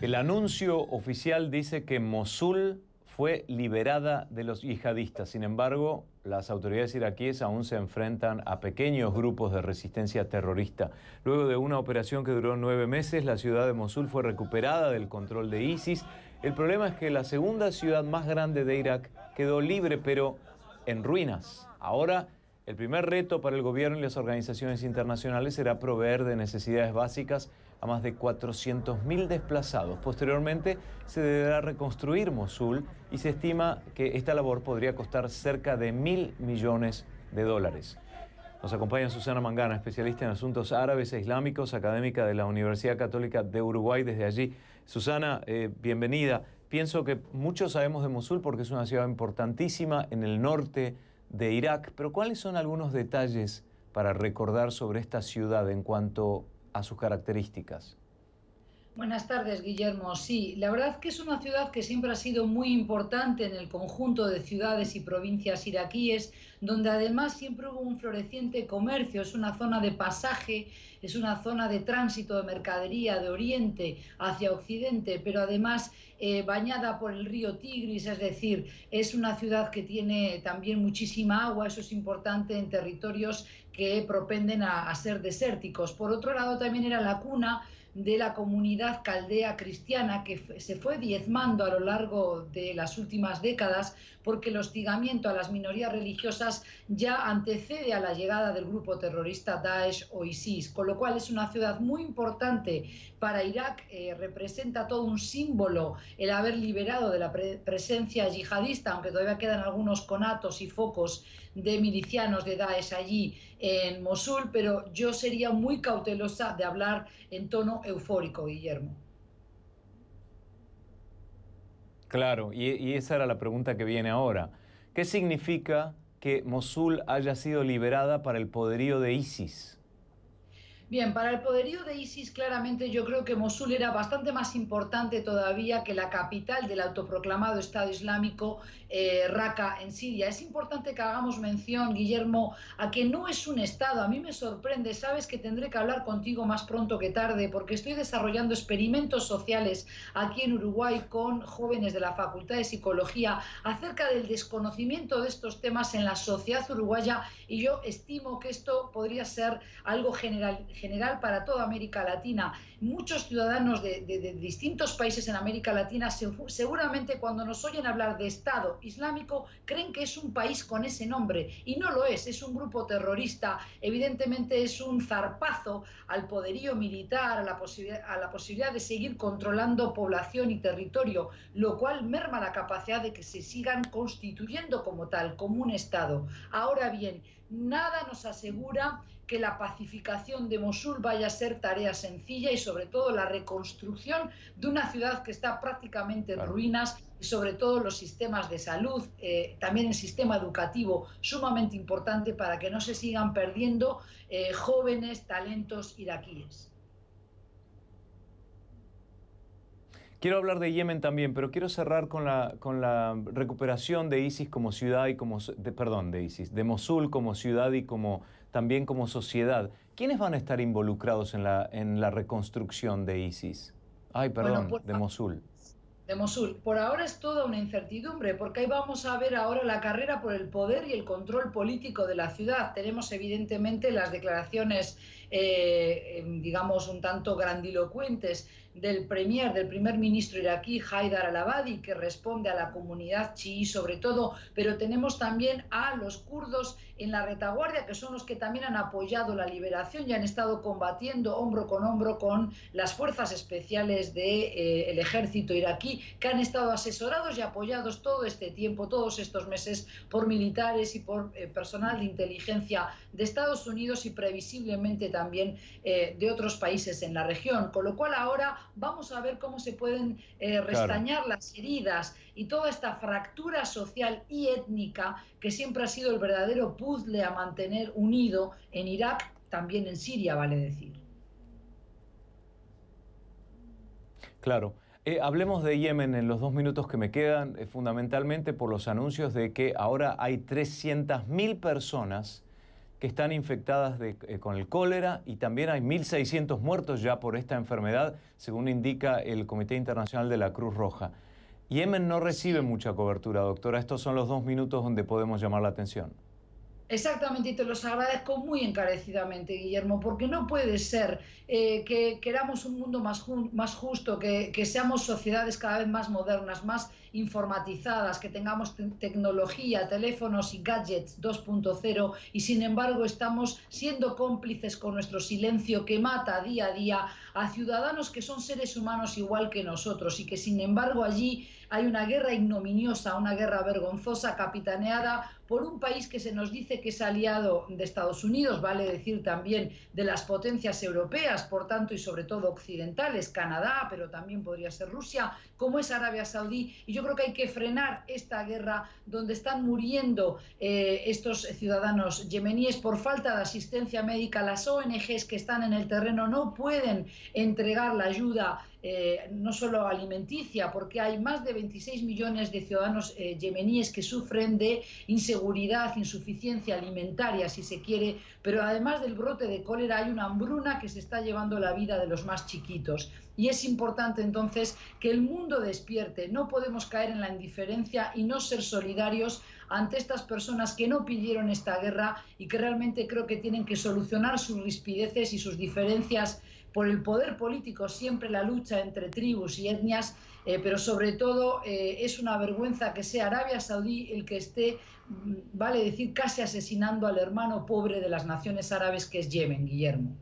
El anuncio oficial dice que Mosul fue liberada de los yihadistas. Sin embargo, las autoridades iraquíes aún se enfrentan a pequeños grupos de resistencia terrorista. Luego de una operación que duró nueve meses, la ciudad de Mosul fue recuperada del control de ISIS. El problema es que la segunda ciudad más grande de Irak quedó libre, pero en ruinas. Ahora, el primer reto para el gobierno y las organizaciones internacionales será proveer de necesidades básicas a más de 400.000 desplazados. Posteriormente se deberá reconstruir Mosul y se estima que esta labor podría costar cerca de mil millones de dólares. Nos acompaña Susana Mangana, especialista en asuntos árabes e islámicos, académica de la Universidad Católica de Uruguay desde allí. Susana, eh, bienvenida. Pienso que muchos sabemos de Mosul porque es una ciudad importantísima en el norte de Irak, pero ¿cuáles son algunos detalles para recordar sobre esta ciudad en cuanto a sus características. Buenas tardes, Guillermo. Sí, la verdad que es una ciudad que siempre ha sido muy importante en el conjunto de ciudades y provincias iraquíes, donde además siempre hubo un floreciente comercio, es una zona de pasaje, es una zona de tránsito de mercadería de oriente hacia occidente, pero además eh, bañada por el río Tigris, es decir, es una ciudad que tiene también muchísima agua, eso es importante en territorios que propenden a, a ser desérticos. Por otro lado, también era la cuna de la comunidad caldea cristiana que se fue diezmando a lo largo de las últimas décadas porque el hostigamiento a las minorías religiosas ya antecede a la llegada del grupo terrorista Daesh o ISIS, con lo cual es una ciudad muy importante para Irak, eh, representa todo un símbolo el haber liberado de la presencia yihadista, aunque todavía quedan algunos conatos y focos de milicianos de Daesh allí en Mosul, pero yo sería muy cautelosa de hablar en tono eufórico, Guillermo. Claro, y, esa era la pregunta que viene ahora. ¿Qué significa que Mosul haya sido liberada para el poderío de ISIS? Bien, para el poderío de ISIS, claramente yo creo que Mosul era bastante más importante todavía que la capital del autoproclamado Estado Islámico, eh, Raqqa, en Siria. Es importante que hagamos mención, Guillermo, a que no es un Estado. A mí me sorprende, sabes que tendré que hablar contigo más pronto que tarde, porque estoy desarrollando experimentos sociales aquí en Uruguay con jóvenes de la Facultad de Psicología acerca del desconocimiento de estos temas en la sociedad uruguaya y yo estimo que esto podría ser algo general general para toda América Latina. Muchos ciudadanos de, distintos países en América Latina seguramente cuando nos oyen hablar de Estado Islámico creen que es un país con ese nombre y no lo es, es un grupo terrorista, evidentemente es un zarpazo al poderío militar, a la, a la posibilidad de seguir controlando población y territorio, lo cual merma la capacidad de que se sigan constituyendo como tal, como un Estado. Ahora bien, nada nos asegura que la pacificación de Mosul vaya a ser tarea sencilla y sobre todo la reconstrucción de una ciudad que está prácticamente en ruinas y sobre todo los sistemas de salud, eh, también el sistema educativo sumamente importante para que no se sigan perdiendo eh, jóvenes talentos iraquíes. Quiero hablar de Yemen también, pero quiero cerrar con la, con la recuperación de ISIS como ciudad y como, de, perdón, de ISIS, de Mosul como ciudad y como también como sociedad. ¿Quiénes van a estar involucrados en la, en la reconstrucción de ISIS? Ay, perdón, de Mosul. De Mosul. Por ahora es toda una incertidumbre, porque ahí vamos a ver ahora la carrera por el poder y el control político de la ciudad. Tenemos evidentemente las declaraciones, eh, digamos, un tanto grandilocuentes del premier, del primer ministro iraquí, Haidar al-Abadi, que responde a la comunidad chií sobre todo, pero tenemos también a los kurdos en la retaguardia, que son los que también han apoyado la liberación y han estado combatiendo hombro con hombro con las fuerzas especiales del de, eh, ejército iraquí, que han estado asesorados y apoyados todo este tiempo, todos estos meses, por militares y por eh, personal de inteligencia de Estados Unidos y previsiblemente también eh, de otros países en la región. Con lo cual ahora vamos a ver cómo se pueden restañar las heridas y toda esta fractura social y étnica que siempre ha sido el verdadero puzzle a mantener unido en Irak, también en Siria, vale decir. Claro. Eh, hablemos de Yemen en los dos minutos que me quedan, eh, fundamentalmente por los anuncios de que ahora hay 300.000 personas que están infectadas eh, con el cólera y también hay 1.600 muertos ya por esta enfermedad, según indica el Comité Internacional de la Cruz Roja. Yemen no recibe mucha cobertura, doctora. Estos son los dos minutos donde podemos llamar la atención. Exactamente, y te los agradezco muy encarecidamente, Guillermo, porque no puede ser eh, que queramos un mundo más, más justo, que, seamos sociedades cada vez más modernas, más informatizadas, que tengamos tecnología, teléfonos y gadgets 2.0 y sin embargo estamos siendo cómplices con nuestro silencio que mata día a día a ciudadanos que son seres humanos igual que nosotros y que sin embargo allí hay una guerra ignominiosa, una guerra vergonzosa capitaneada por un país que se nos dice que es aliado de Estados Unidos, vale decir también de las potencias europeas, por tanto, y sobre todo occidentales, Canadá, pero también podría ser Rusia, como es Arabia Saudí. Y yo creo que hay que frenar esta guerra donde están muriendo eh, estos ciudadanos yemeníes por falta de asistencia médica. Las ONGs que están en el terreno no pueden entregar la ayuda eh, no solo alimenticia, porque hay más de 26 millones de ciudadanos eh, yemeníes que sufren de inseguridad, insuficiencia alimentaria, si se quiere, pero además del brote de cólera hay una hambruna que se está llevando la vida de los más chiquitos. Y es importante entonces que el mundo despierte. No podemos caer en la indiferencia y no ser solidarios ante estas personas que no pidieron esta guerra y que realmente creo que tienen que solucionar sus rispideces y sus diferencias por el poder político, siempre la lucha entre tribus y etnias, eh, pero sobre todo eh, es una vergüenza que sea Arabia Saudí el que esté, mm, vale decir, casi asesinando al hermano pobre de las naciones árabes que es Yemen, Guillermo.